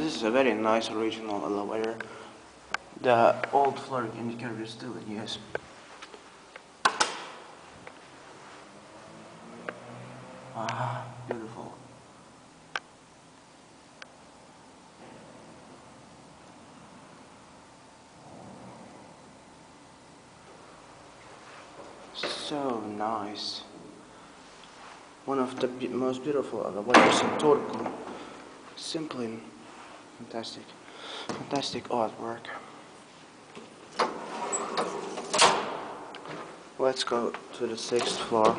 This is a very nice original elevator. The old floor indicator is still in use. Ah, beautiful. So nice. One of the most beautiful elevators in Turku. Simply fantastic. Fantastic artwork. Let's go to the sixth floor.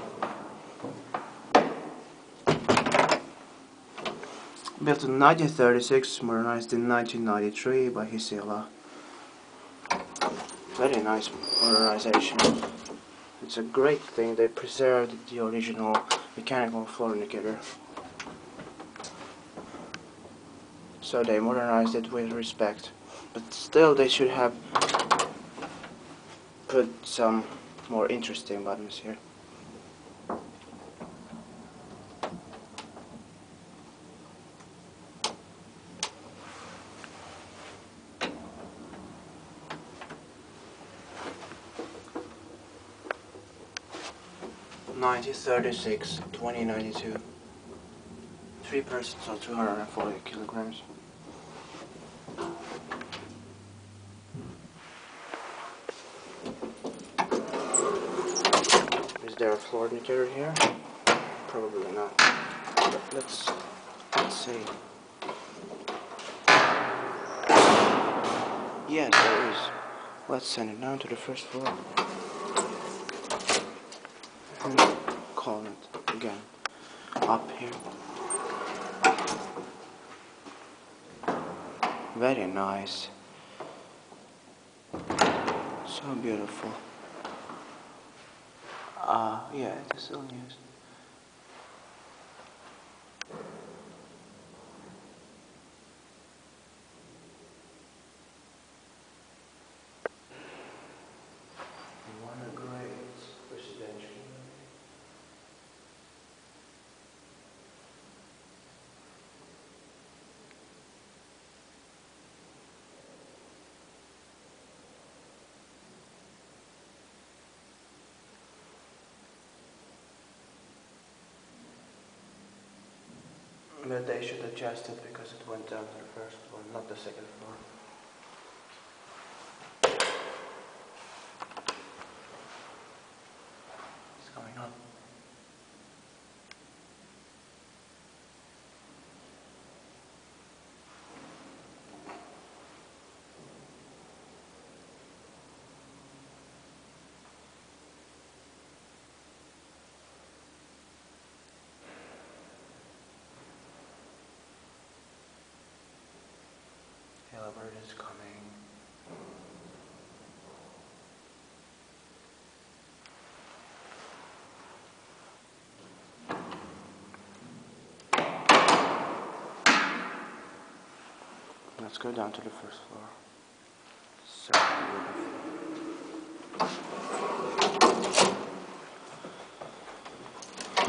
Built in 1936, modernized in 1993 by Hissi-ala. Very nice modernization. It's a great thing they preserved the original mechanical floor indicator. So they modernized it with respect. But still they should have put some more interesting buttons here. Ninety thirty six, twenty ninety two. Three persons or two hundred and forty kilograms. Is there a floor indicator here? Probably not. But let's let's see. Yeah, there is. Let's send it down to the first floor. And call it again. Up here. Very nice. So beautiful. Ah, yeah, it is still used. What a great residential. But they should adjust it because it went down to the first one, not the second floor. Let's go down to the first floor.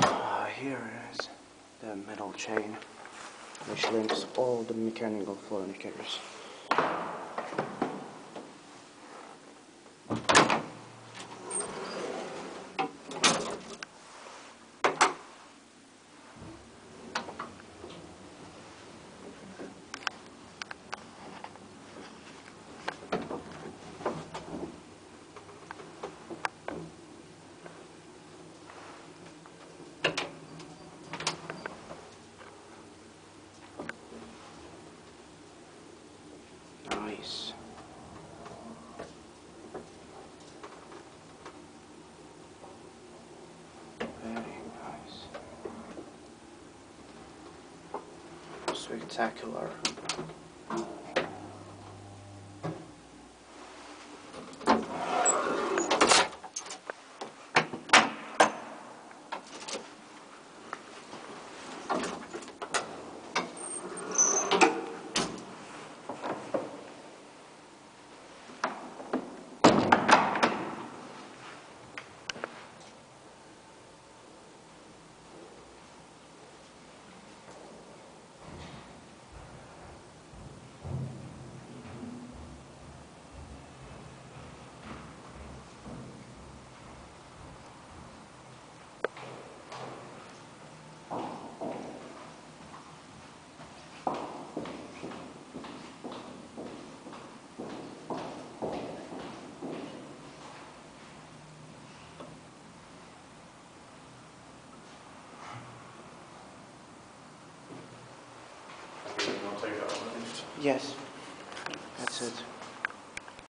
Ah, here is the metal chain which links all the mechanical floor spectacular. Yes, that's it.